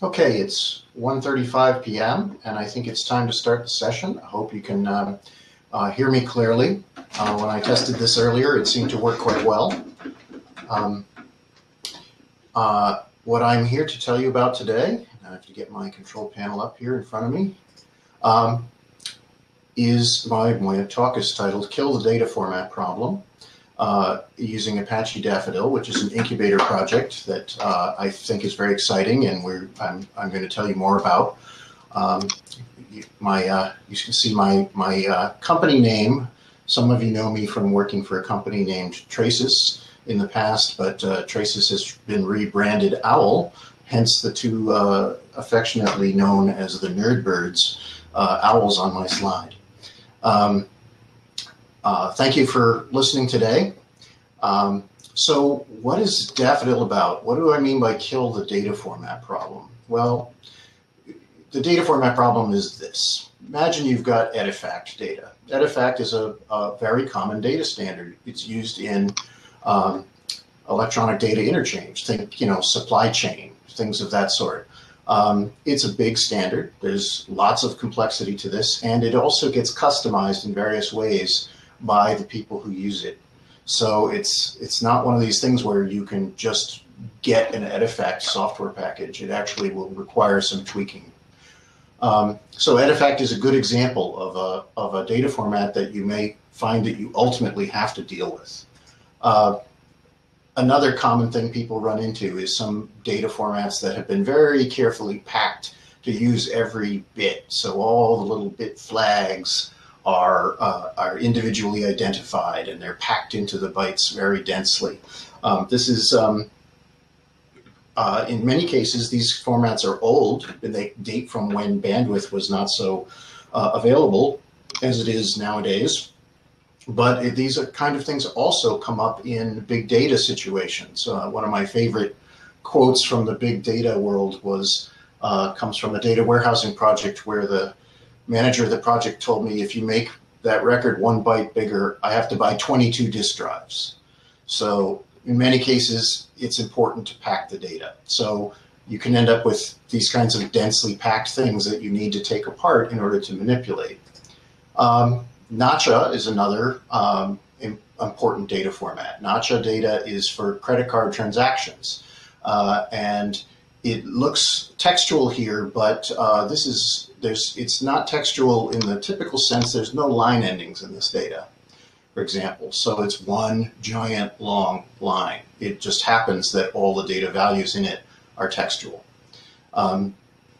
Okay, it's 1.35 p.m. and I think it's time to start the session. I hope you can um, uh, hear me clearly. Uh, when I tested this earlier, it seemed to work quite well. Um, uh, what I'm here to tell you about today, I have to get my control panel up here in front of me, um, is my, my talk is titled Kill the Data Format Problem uh, using Apache Daffodil, which is an incubator project that uh, I think is very exciting, and we're I'm, I'm going to tell you more about. Um, my uh, you can see my my uh, company name. Some of you know me from working for a company named Tresys in the past, but uh, Tresys has been rebranded Owl, hence the two uh, affectionately known as the Nerdbirds owls on my slide. Um, uh, thank you for listening today. Um, so what is Daffodil about? What do I mean by kill the data format problem? Well, the data format problem is this. Imagine you've got Edifact data. Edifact is a, a very common data standard. It's used in um, electronic data interchange, think, you know, supply chain, things of that sort. Um, it's a big standard. There's lots of complexity to this, and it also gets customized in various ways by the people who use it. So it's it's not one of these things where you can just get an Edifact software package. It actually will require some tweaking. Um, so Edifact is a good example of a, of a data format that you may find that you ultimately have to deal with. Uh, another common thing people run into is some data formats that have been very carefully packed to use every bit. So all the little bit flags, are, uh, are individually identified and they're packed into the bytes very densely. Um, this is, um, uh, in many cases, these formats are old and they date from when bandwidth was not so uh, available as it is nowadays. But these kind of things also come up in big data situations. Uh, one of my favorite quotes from the big data world was uh, comes from a data warehousing project where the manager of the project told me if you make that record one byte bigger, I have to buy 22 disk drives. So in many cases, it's important to pack the data. So you can end up with these kinds of densely packed things that you need to take apart in order to manipulate. Um, Nacha is another um, important data format. Nacha data is for credit card transactions. Uh, and it looks textual here, but uh, this is there's it's not textual in the typical sense. There's no line endings in this data, for example. So it's one giant long line. It just happens that all the data values in it are textual. Um,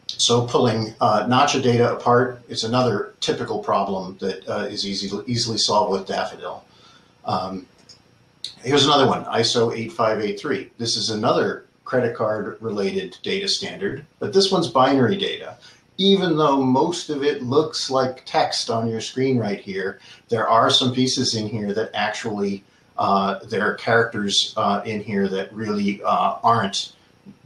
so pulling uh, data apart is another typical problem that uh, is easy, easily solved with Daffodil. Um, here's another one, ISO 8583. This is another credit card related data standard, but this one's binary data. Even though most of it looks like text on your screen right here, there are some pieces in here that actually, uh, there are characters uh, in here that really uh, aren't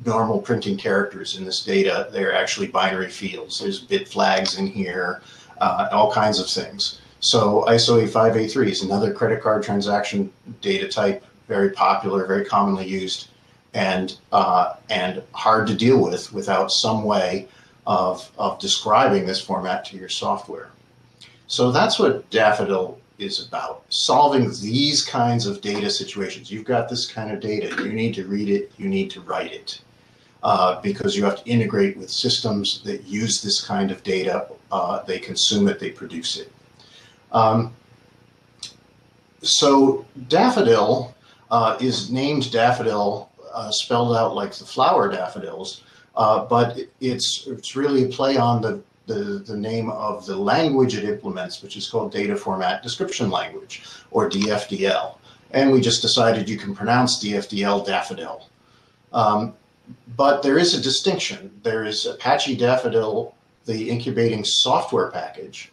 normal printing characters in this data. They're actually binary fields. There's bit flags in here, uh, all kinds of things. So ISO 8583 is another credit card transaction data type, very popular, very commonly used and uh, and hard to deal with without some way of of describing this format to your software. So that's what Daffodil is about solving these kinds of data situations. You've got this kind of data, you need to read it, you need to write it. Uh, because you have to integrate with systems that use this kind of data. Uh, they consume it, they produce it. Um, so Daffodil uh, is named Daffodil uh, spelled out like the flower daffodils, uh, but it's it's really a play on the, the the name of the language it implements, which is called Data Format Description Language, or DFDL. And we just decided you can pronounce DFDL daffodil. Um, but there is a distinction. There is Apache Daffodil, the incubating software package,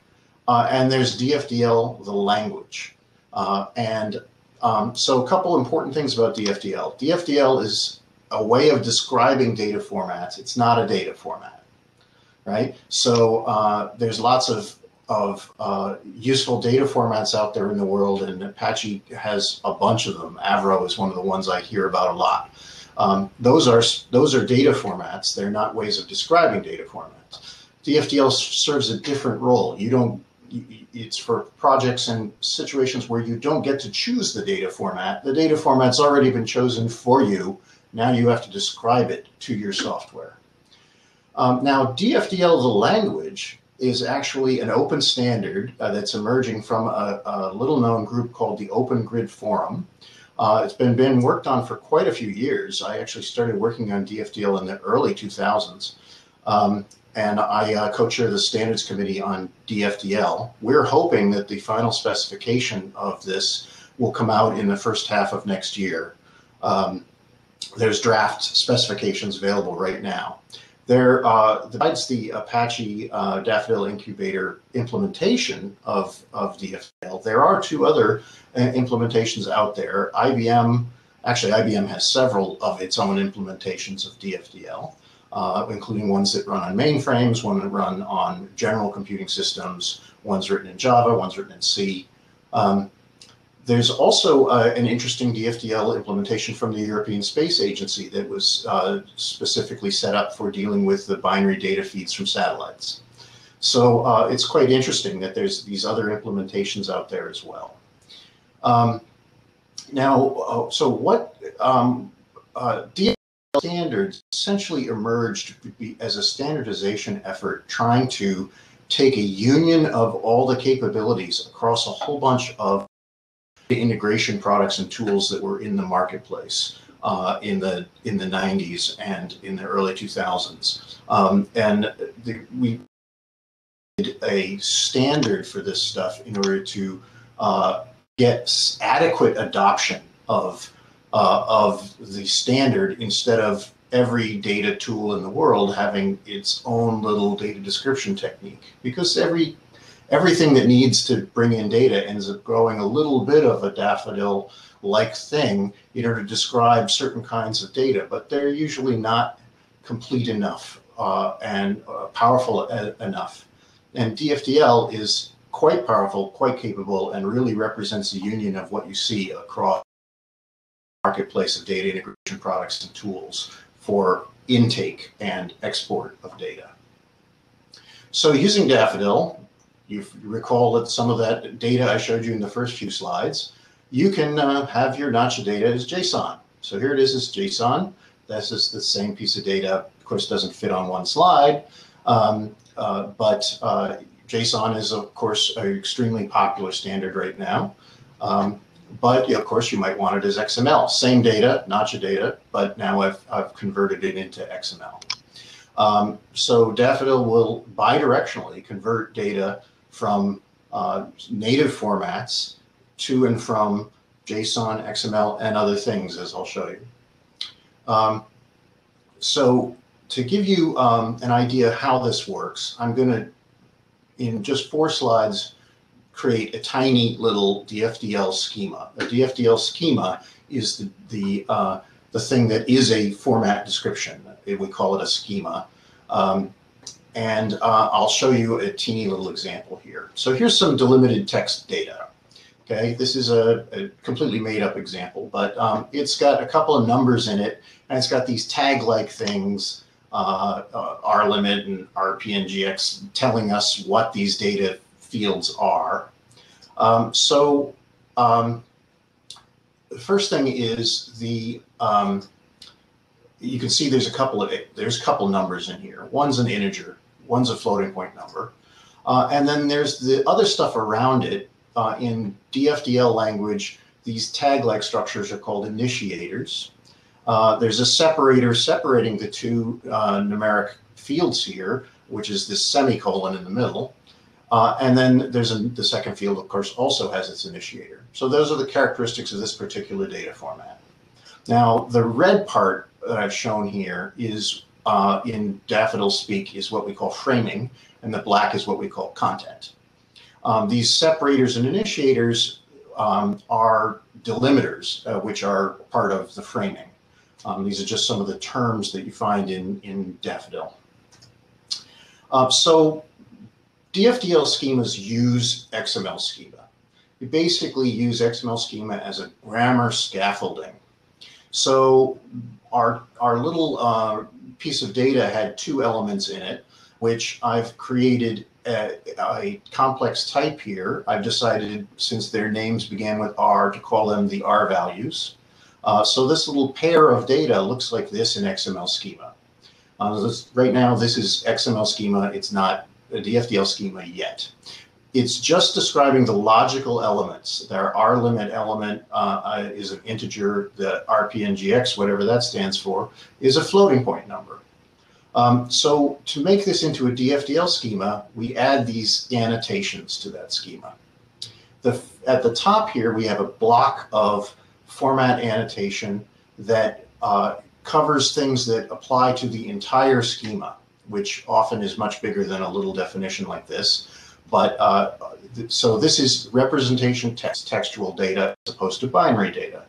uh, and there's DFDL, the language. Uh, and um, so a couple important things about DFDL. DFDL is a way of describing data formats. It's not a data format, right? So uh, there's lots of, of uh, useful data formats out there in the world, and Apache has a bunch of them. Avro is one of the ones I hear about a lot. Um, those are those are data formats. They're not ways of describing data formats. DFDL serves a different role. You don't. It's for projects and situations where you don't get to choose the data format. The data format's already been chosen for you. Now you have to describe it to your software. Um, now, DFDL, the language, is actually an open standard uh, that's emerging from a, a little known group called the Open Grid Forum. Uh, it's been, been worked on for quite a few years. I actually started working on DFDL in the early 2000s. Um, and I uh, co-chair the standards committee on DFDL. We're hoping that the final specification of this will come out in the first half of next year. Um, there's draft specifications available right now. There, uh, besides the Apache uh, Daffodil Incubator implementation of, of DFDL, there are two other uh, implementations out there. IBM, actually, IBM has several of its own implementations of DFDL, uh, including ones that run on mainframes, one that run on general computing systems, one's written in Java, one's written in C. Um, there's also uh, an interesting DFDL implementation from the European Space Agency that was uh, specifically set up for dealing with the binary data feeds from satellites. So uh, it's quite interesting that there's these other implementations out there as well. Um, now, uh, so what um, uh, DFDL standards essentially emerged as a standardization effort trying to take a union of all the capabilities across a whole bunch of integration products and tools that were in the marketplace uh, in the in the 90s and in the early 2000s. Um, and the, we did a standard for this stuff in order to uh, get adequate adoption of uh, of the standard instead of every data tool in the world having its own little data description technique because every everything that needs to bring in data ends up growing a little bit of a daffodil like thing in order to describe certain kinds of data, but they're usually not complete enough uh, and uh, powerful enough. And DFDL is quite powerful, quite capable, and really represents the union of what you see across marketplace of data integration products and tools for intake and export of data. So using Daffodil, you recall that some of that data I showed you in the first few slides, you can uh, have your Nacha data as JSON. So here it is as JSON. This is the same piece of data. Of course, doesn't fit on one slide, um, uh, but uh, JSON is, of course, an extremely popular standard right now. Um, but of course, you might want it as XML. Same data, not your data, but now I've, I've converted it into XML. Um, so Daffodil will bidirectionally convert data from uh, native formats to and from JSON, XML, and other things, as I'll show you. Um, so to give you um, an idea how this works, I'm going to, in just four slides, create a tiny little DFDL schema. A DFDL schema is the, the, uh, the thing that is a format description. We call it a schema. Um, and uh, I'll show you a teeny little example here. So here's some delimited text data. Okay, this is a, a completely made up example, but um, it's got a couple of numbers in it, and it's got these tag-like things, uh, uh, R-limit and RPNGX, telling us what these data fields are. Um, so um, the first thing is the um, you can see there's a couple of there's a couple numbers in here. One's an integer, one's a floating point number, uh, and then there's the other stuff around it. Uh, in DFDL language, these tag-like structures are called initiators. Uh, there's a separator separating the two uh, numeric fields here, which is this semicolon in the middle. Uh, and then there's a, the second field, of course, also has its initiator. So those are the characteristics of this particular data format. Now, the red part that I've shown here is uh, in Daffodil speak is what we call framing, and the black is what we call content. Um, these separators and initiators um, are delimiters, uh, which are part of the framing. Um, these are just some of the terms that you find in, in Daffodil. Uh, so DFDL schemas use XML schema. We basically use XML schema as a grammar scaffolding So our, our little uh, piece of data had two elements in it, which I've created a, a, complex type here. I've decided, since their names began with R, to call them the R values. Uh, so this little pair of data looks like this in XML schema. Uh, this, right now, this is XML schema. It's not a DFDL schema yet. It's just describing the logical elements. Their R limit element uh, uh is an integer. The RPNGX, whatever that stands for, is a floating point number. Um, so to make this into a DFDL schema, we add these annotations to that schema. The, at the top here, we have a block of format annotation that uh, covers things that apply to the entire schema, which often is much bigger than a little definition like this. But uh, so this is representation text, textual data as opposed to binary data.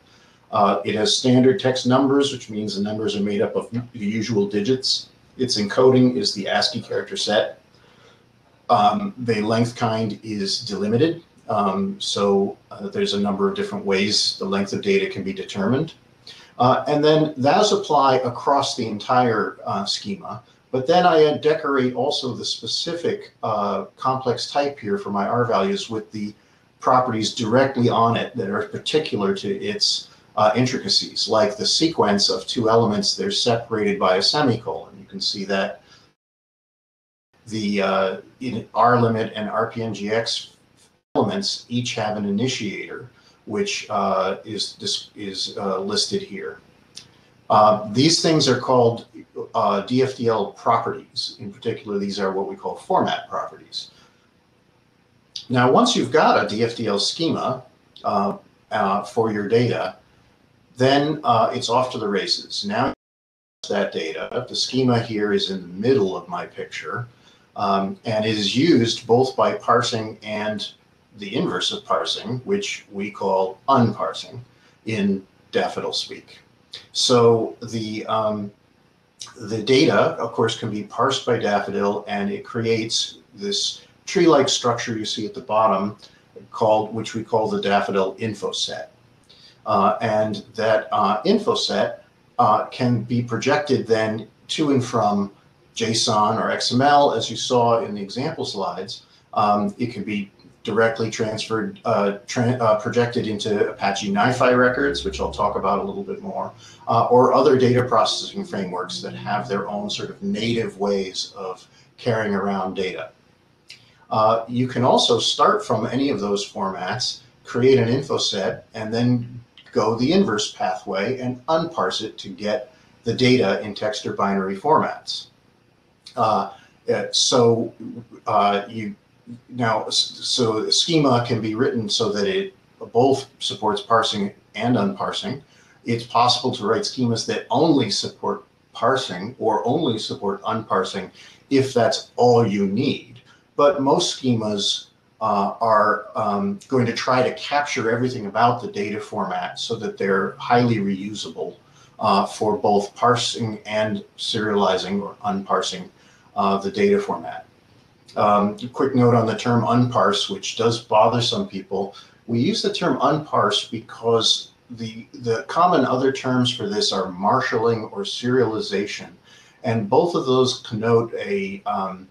Uh, it has standard text numbers, which means the numbers are made up of the usual digits. Its encoding is the ASCII character set. Um, the length kind is delimited, um, so uh, there's a number of different ways the length of data can be determined. Uh, and then those apply across the entire uh, schema. But then I decorate also the specific uh, complex type here for my R values with the properties directly on it that are particular to its uh, intricacies, like the sequence of two elements, they're separated by a semicolon. You can see that the uh, R limit and RPNGX elements each have an initiator, which uh, is, is uh, listed here. Uh, these things are called uh, DFDL properties. In particular, these are what we call format properties. Now, once you've got a DFDL schema uh, uh, for your data, then it's off to the races. Now that data, the schema here is in the middle of my picture, um, and is used both by parsing and the inverse of parsing, which we call unparsing in Daffodil speak. So the um, the data, of course, can be parsed by Daffodil, and it creates this tree-like structure you see at the bottom, called which we call the Daffodil info set. Uh, and that uh, info set uh, can be projected then to and from JSON or XML, as you saw in the example slides. Um, it can be directly transferred, uh, tra uh, projected into Apache NiFi records, which I'll talk about a little bit more, uh, or other data processing frameworks that have their own sort of native ways of carrying around data. Uh, you can also start from any of those formats, create an info set, and then go the inverse pathway and unparse it to get the data in text or binary formats. Uh, uh so you now, so schema can be written so that it both supports parsing and unparsing. It's possible to write schemas that only support parsing or only support unparsing if that's all you need. But most schemas uh, are um, going to try to capture everything about the data format so that they're highly reusable uh, for both parsing and serializing or unparsing uh, the data format. Um, quick note on the term unparse, which does bother some people. We use the term unparse because the, the common other terms for this are marshaling or serialization. And both of those connote a, um,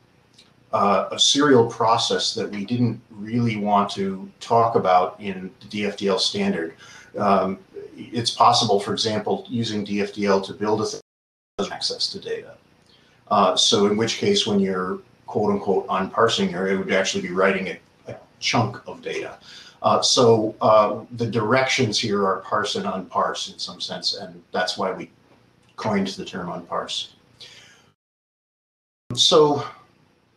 uh, a serial process that we didn't really want to talk about in the DFDL standard. Um, it's possible, for example, using DFDL to build a access to data. Uh, so in which case, when you're quote unquote unparsing here, it would actually be writing a, a chunk of data. Uh, so uh, the directions here are parse and unparse in some sense, and that's why we coined the term unparse. So,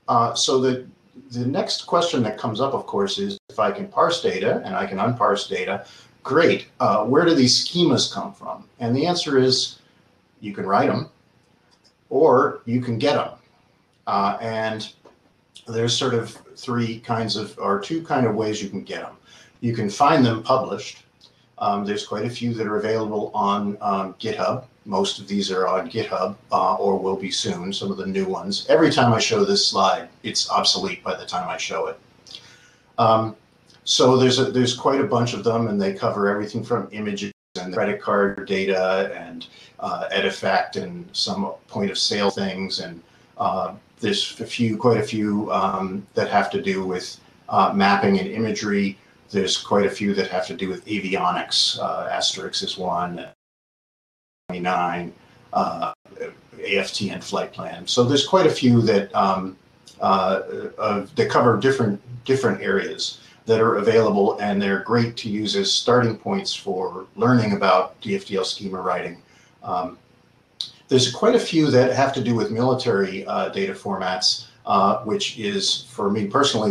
uh, so the the next question that comes up, of course, is if I can parse data and I can unparse data, great. Uh, where do these schemas come from? And the answer is you can write them, or you can get them. Uh, and there's sort of three kinds of, or two kind of ways you can get them. You can find them published. Um, there's quite a few that are available on um, GitHub. Most of these are on GitHub uh, or will be soon, some of the new ones. Every time I show this slide, it's obsolete by the time I show it. Um, so there's a, there's quite a bunch of them and they cover everything from images and credit card data and uh, Edifact and some point of sale things. And uh, there's a few, quite a few um, that have to do with uh, mapping and imagery. There's quite a few that have to do with avionics. Uh, Asterix is one, 29, uh, AFTN flight plan. So there's quite a few that um, uh, that cover different different areas that are available, and they're great to use as starting points for learning about DFDL schema writing. Um, there's quite a few that have to do with military uh, data formats, uh, which is, for me personally,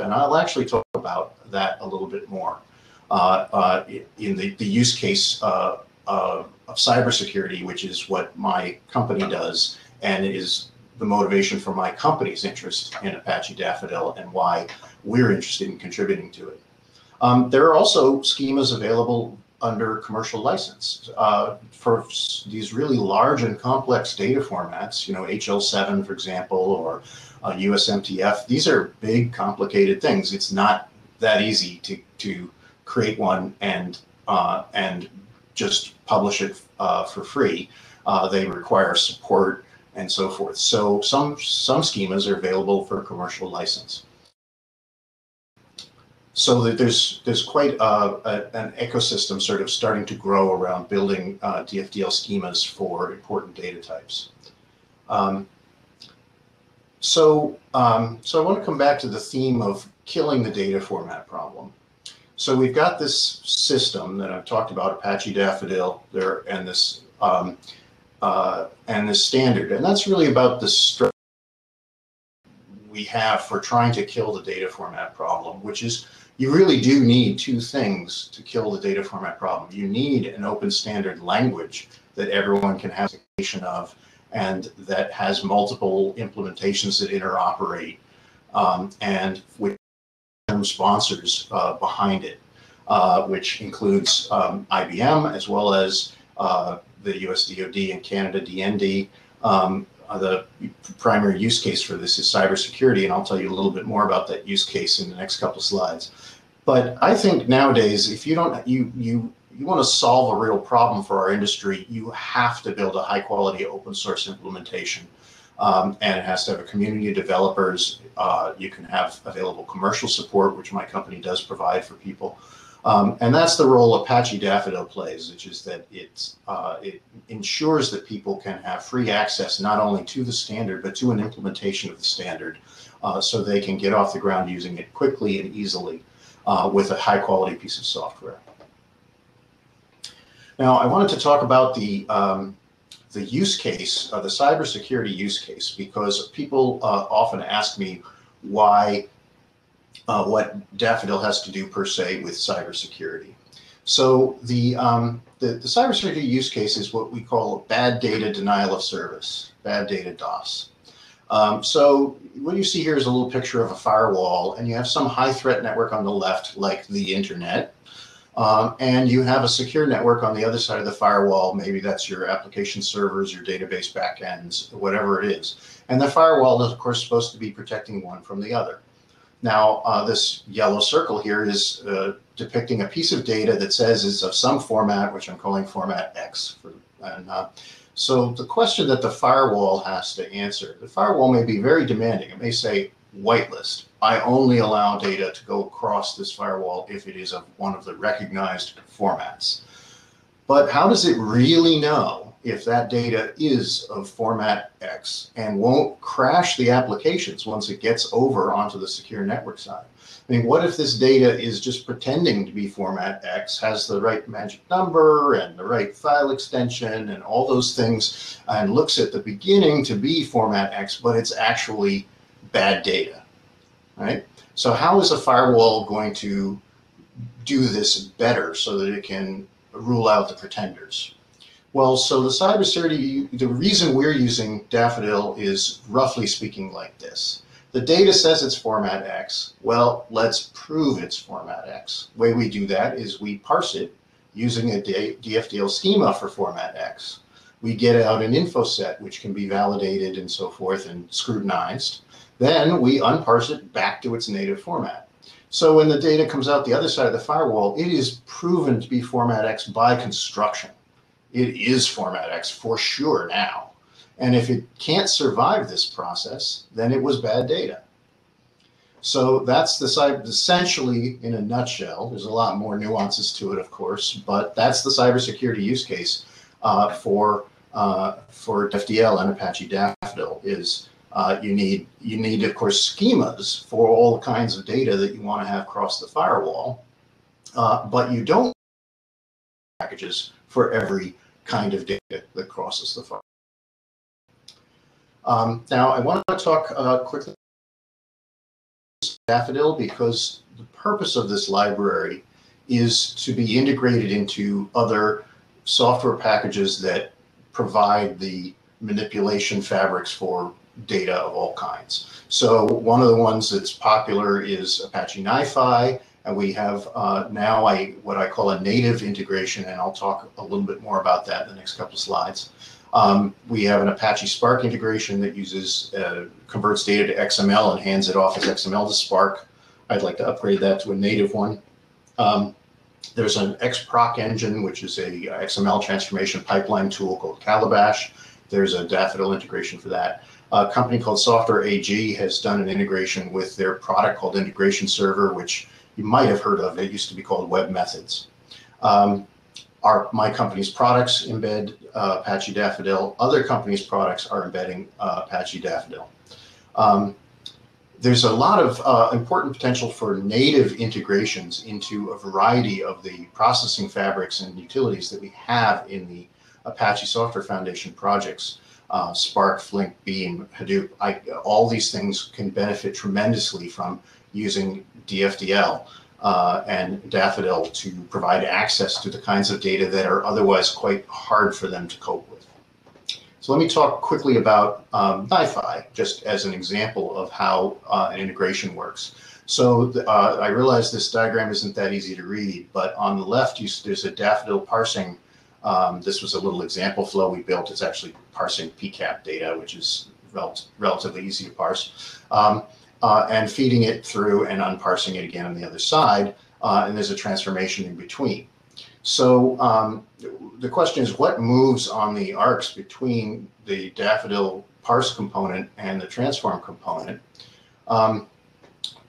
and I'll actually talk about that a little bit more uh, uh in the, the use case uh, of cybersecurity, which is what my company does, and is the motivation for my company's interest in Apache Daffodil and why we're interested in contributing to it. Um, there are also schemas available under commercial license uh, for these really large and complex data formats, you know, HL7, for example, or uh, USMTF. These are big, complicated things. It's not that easy to, to create one and, uh, and just publish it uh, for free. Uh, they require support and so forth. So some, some schemas are available for commercial license. So that there's there's quite a, a, an ecosystem sort of starting to grow around building uh, DFDL schemas for important data types. Um, so um, so I want to come back to the theme of killing the data format problem. So we've got this system that I've talked about, Apache Daffodil, there, and this um, uh, and this standard, and that's really about the structure we have for trying to kill the data format problem, which is you really do need two things to kill the data format problem. You need an open standard language that everyone can have a of and that has multiple implementations that interoperate um, and with sponsors uh, behind it, uh, which includes um, IBM as well as uh, the US DoD and Canada DND. Um, uh, the primary use case for this is cybersecurity, and I'll tell you a little bit more about that use case in the next couple of slides. But I think nowadays, if you don't, you you you want to solve a real problem for our industry, you have to build a high quality open source implementation. Um, and it has to have a community of developers. Uh, you can have available commercial support, which my company does provide for people. Um, and that's the role Apache Daffodil plays, which is that it, uh, it ensures that people can have free access not only to the standard, but to an implementation of the standard uh, so they can get off the ground using it quickly and easily uh, with a high quality piece of software. Now, I wanted to talk about the um, the use case, uh, the cybersecurity use case, because people uh, often ask me why, uh, what Daffodil has to do per se with cybersecurity. So the, um, the, the cybersecurity use case is what we call bad data denial of service, bad data DOS. Um, so what you see here is a little picture of a firewall, and you have some high threat network on the left, like the internet, um, and you have a secure network on the other side of the firewall. Maybe that's your application servers, your database backends, whatever it is. And the firewall is, of course, supposed to be protecting one from the other. Now, uh, this yellow circle here is uh, depicting a piece of data that says it's of some format, which I'm calling format X. For, and uh, so the question that the firewall has to answer, the firewall may be very demanding. It may say whitelist. I only allow data to go across this firewall if it is of one of the recognized formats. But how does it really know if that data is of format X and won't crash the applications once it gets over onto the secure network side? I mean, what if this data is just pretending to be format X, has the right magic number and the right file extension and all those things, and looks at the beginning to be format X, but it's actually bad data, right? So how is a firewall going to do this better so that it can rule out the pretenders? Well, so the cybersecurity, the reason we're using Daffodil is roughly speaking like this. The data says it's format X. Well, let's prove it's format X. Way we do that is we parse it using a DFDL schema for format X. We get out an info set, which can be validated and so forth and scrutinized. Then we unparse it back to its native format. So when the data comes out the other side of the firewall, it is proven to be Format X by construction. It is Format X for sure now. And if it can't survive this process, then it was bad data. So that's the side essentially in a nutshell. There's a lot more nuances to it, of course, but that's the cybersecurity use case uh, for uh, for FDL and Apache Daffodil is uh, you need you need of course schemas for all kinds of data that you want to have across the firewall, uh, but you don't packages for every kind of data that crosses the file. Um, now I want to talk uh, quickly Daffodil because the purpose of this library is to be integrated into other software packages that provide the manipulation fabrics for data of all kinds. So one of the ones that's popular is Apache NiFi, and we have uh, now a what I call a native integration, and I'll talk a little bit more about that in the next couple of slides. Um, we have an Apache Spark integration that uses uh, converts data to XML and hands it off as XML to Spark. I'd like to upgrade that to a native one. Um, there's an XProc engine, which is a XML transformation pipeline tool called Calabash. There's a Daffodil integration for that. A company called Software AG has done an integration with their product called Integration Server, which you might have heard of. It used to be called Web Methods. Um, our, my company's products embed uh, Apache Daffodil. Other companies' products are embedding uh, Apache Daffodil. Um, there's a lot of uh, important potential for native integrations into a variety of the processing fabrics and utilities that we have in the Apache Software Foundation projects. Uh, Spark, Flink, Beam, Hadoop, I, all these things can benefit tremendously from using DFDL uh, and Daffodil to provide access to the kinds of data that are otherwise quite hard for them to cope with. So let me talk quickly about um, NiFi, just as an example of how uh, an integration works. So uh, I realize this diagram isn't that easy to read, but on the left, you, there's a Daffodil parsing. Um, this was a little example flow we built. It's actually parsing PCAP data, which is rel relatively easy to parse. Um, uh, and feeding it through and unparsing it again on the other side. Uh, and there's a transformation in between. So um, the question is what moves on the arcs between the daffodil parse component and the transform component? Um,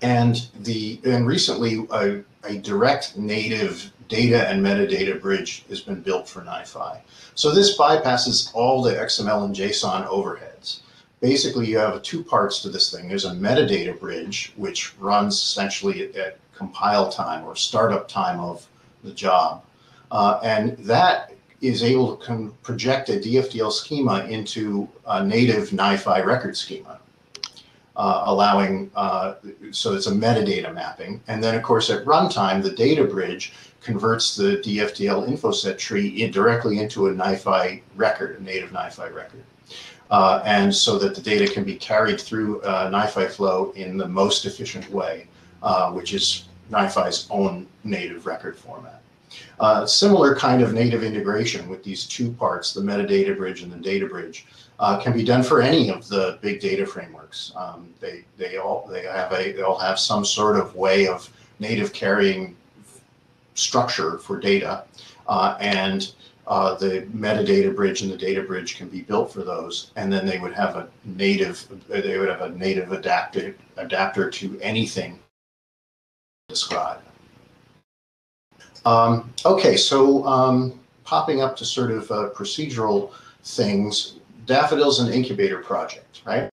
and the and recently a, a, direct native data and metadata bridge has been built for NiFi. So this bypasses all the XML and JSON overheads basically you have two parts to this thing. There's a metadata bridge, which runs essentially at, at compile time or startup time of the job. Uh, and that is able to project a DFDL schema into a native NiFi record schema, uh, allowing, uh, so it's a metadata mapping. And then of course at runtime, the data bridge converts the DFDL infoset tree in directly into a NiFi record, a native NiFi record uh, and so that the data can be carried through uh, NiFi flow in the most efficient way, uh, which is NiFi's own native record format. Uh, similar kind of native integration with these two parts, the metadata bridge and the data bridge, uh, can be done for any of the big data frameworks. Um, they, they, all, they, have a, they all have some sort of way of native carrying structure for data. Uh, and uh, the metadata bridge and the data bridge can be built for those, and then they would have a native they would have a native adapter adapter to anything described. Um, okay, so um, popping up to sort of uh, procedural things, Daffodil's an incubator project, right?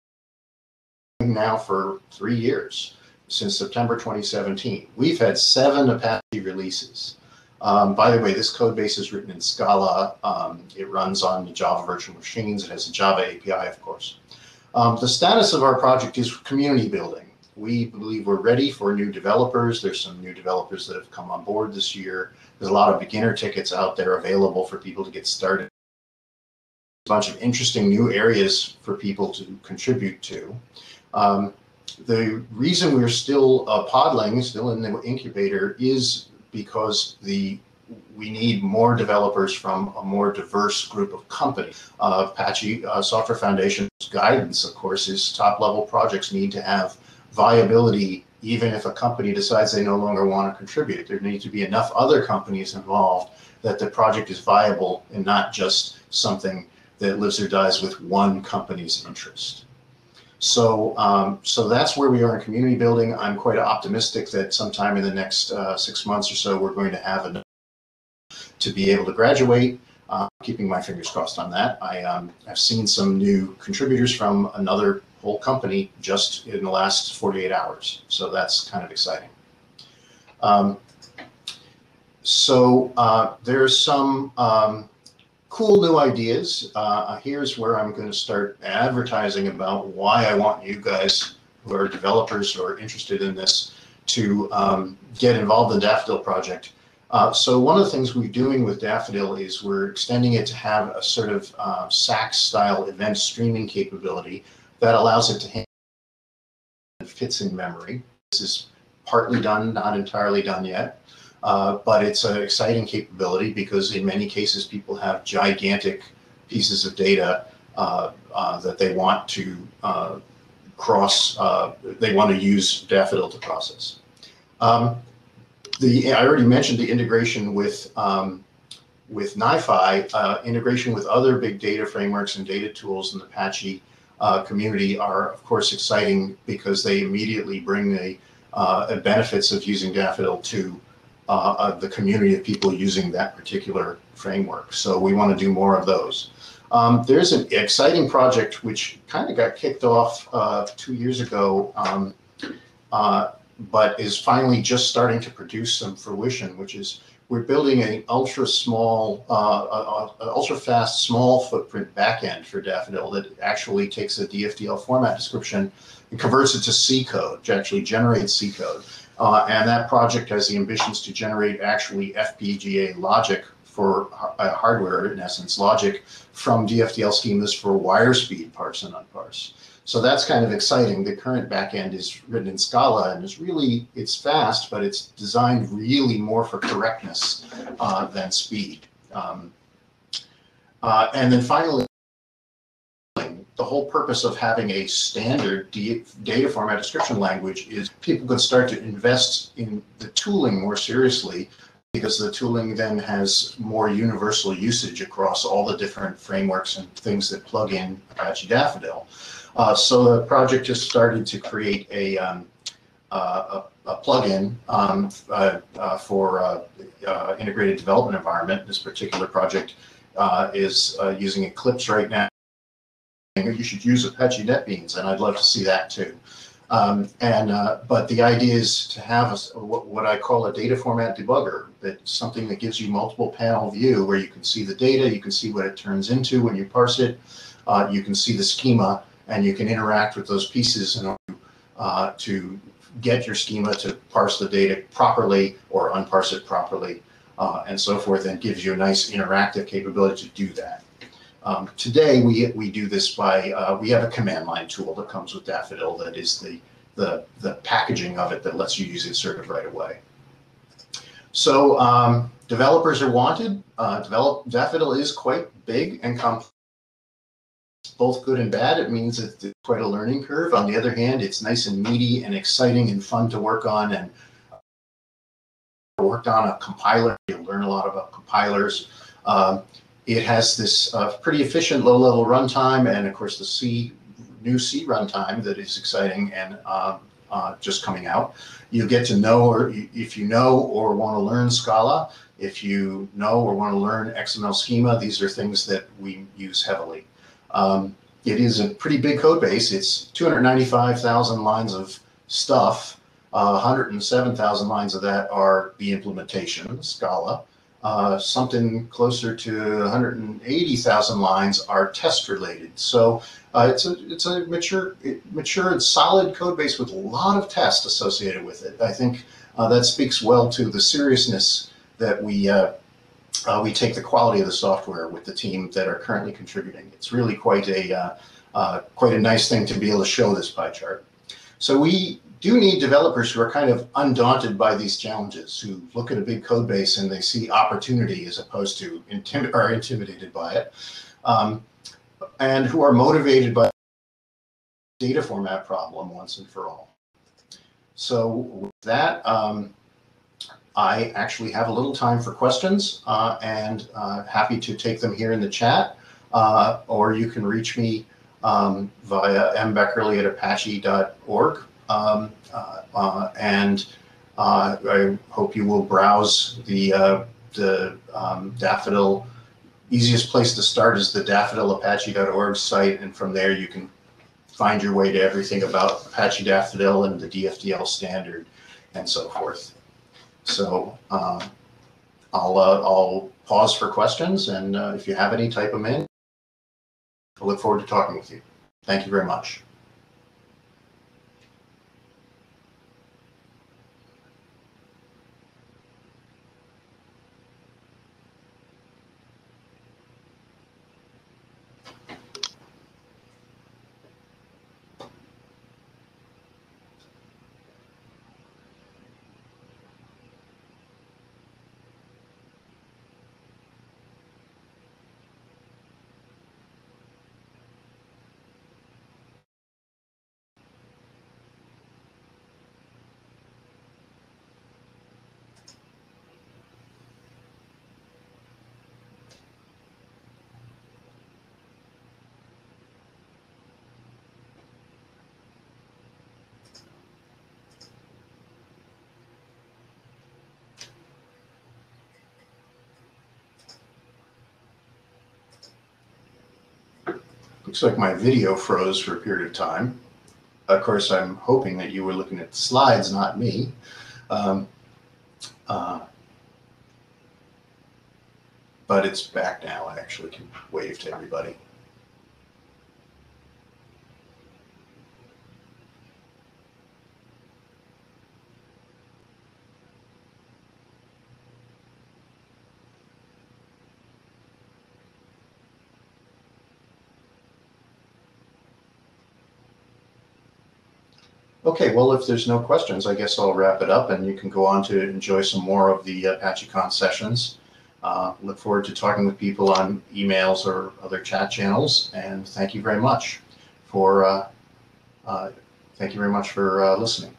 Now for three years since September 2017, we've had seven Apache releases. Um, by the way, this code base is written in Scala. Um, it runs on the Java virtual machines. It has a Java API, of course. Um, the status of our project is community building. We believe we're ready for new developers. There's some new developers that have come on board this year. There's a lot of beginner tickets out there available for people to get started. A bunch of interesting new areas for people to contribute to. Um, the reason we're still uh, podling, still in the incubator, is because the we need more developers from a more diverse group of companies. Uh, Apache uh, Software Foundation's guidance, of course, is top level projects need to have viability even if a company decides they no longer want to contribute. There need to be enough other companies involved that the project is viable and not just something that lives or dies with one company's interest. So, um, so that's where we are in community building. I'm quite optimistic that sometime in the next uh, six months or so, we're going to have enough to be able to graduate. Uh, keeping my fingers crossed on that. I um, have seen some new contributors from another whole company just in the last 48 hours. So that's kind of exciting. Um, so uh, there's some um, cool new ideas. Uh, here's where I'm going to start advertising about why I want you guys who are developers or interested in this to um, get involved in the Daffodil project. Uh, so one of the things we're doing with Daffodil is we're extending it to have a sort of uh, SAX style event streaming capability that allows it to handle fits in memory. This is partly done, not entirely done yet. Uh, but it's an exciting capability because in many cases people have gigantic pieces of data uh, uh, that they want to uh, cross, uh, they want to use Daffodil to process. Um, the, I already mentioned the integration with um, with NiFi, integration with other big data frameworks and data tools in the Apache community are of course exciting because they immediately bring the benefits of using Daffodil to uh, of the community of people using that particular framework. So we want to do more of those. Um, there's an exciting project which kind of got kicked off uh, two years ago, um, uh, but is finally just starting to produce some fruition, which is we're building an ultra small, uh, ultra fast, small footprint backend for Daffodil that actually takes a DFDL format description and converts it to C code, to actually generate C code. Uh, and that project has the ambitions to generate actually FPGA logic for uh, hardware, in essence, logic from DFDL schemas for wire speed parse and unparse. So that's kind of exciting. The current backend is written in Scala and is really, it's fast, but it's designed really more for correctness uh, than speed. Um, uh, and then finally, the whole purpose of having a standard data format description language is people can start to invest in the tooling more seriously because the tooling then has more universal usage across all the different frameworks and things that plug in Apache Daffodil. Uh, so the project just started to create a, um, uh, a, a plugin um, uh, uh for uh, uh, integrated development environment. This particular project is using Eclipse right now you should use Apache NetBeans, and I'd love to see that too. Um, and uh, but the idea is to have a, what, I call a data format debugger. That's something that gives you multiple panel view where you can see the data, you can see what it turns into when you parse it, uh, you can see the schema, and you can interact with those pieces in order uh, to get your schema to parse the data properly or unparse it properly, uh, and so forth, and gives you a nice interactive capability to do that. Um, today, we, we do this by, uh, we have a command line tool that comes with Daffodil that is the, the, the packaging of it that lets you use it sort of right away. So um, developers are wanted. Uh, develop, Daffodil is quite big and complex, both good and bad. It means it's quite a learning curve. On the other hand, it's nice and meaty and exciting and fun to work on and worked on a compiler. You'll learn a lot about compilers. Um, it has this uh, pretty efficient low-level runtime, and of course the C new C runtime that is exciting and uh, uh, just coming out. You get to know, or if you know or want to learn Scala, if you know or want to learn XML schema, these are things that we use heavily. Um, it is a pretty big code base. It's 295,000 lines of stuff. Uh, 107,000 lines of that are the implementation, Scala. Uh, something closer to 180,000 lines are test related. So uh, it's a it's a mature mature and solid code base with a lot of tests associated with it. I think uh, that speaks well to the seriousness that we uh, uh, we take the quality of the software with the team that are currently contributing. It's really quite a quite a nice thing to be able to show this pie chart. So we do need developers who are kind of undaunted by these challenges, who look at a big code base and they see opportunity as opposed to intim are intimidated by it, um, and who are motivated by data format problem once and for all. So with that, um, I actually have a little time for questions uh, and uh, happy to take them here in the chat. Uh, or you can reach me um, via mbeckerle at apache.org. Um, uh, uh, and uh, I hope you will browse the, the um, Daffodil. Easiest place to start is the daffodilapache.org site. And from there, you can find your way to everything about Apache Daffodil and the DFDL standard and so forth. So um, I'll, uh, I'll pause for questions, and uh, if you have any, type them in. I look forward to talking with you. Thank you very much. Looks like my video froze for a period of time. Of course, I'm hoping that you were looking at the slides, not me. Um, uh, but it's back now. I actually can wave to everybody. Okay, well, if there's no questions, I guess I'll wrap it up and you can go on to enjoy some more of the ApacheCon sessions. Uh, look forward to talking with people on emails or other chat channels. And thank you very much for uh, uh, thank you very much for uh, listening.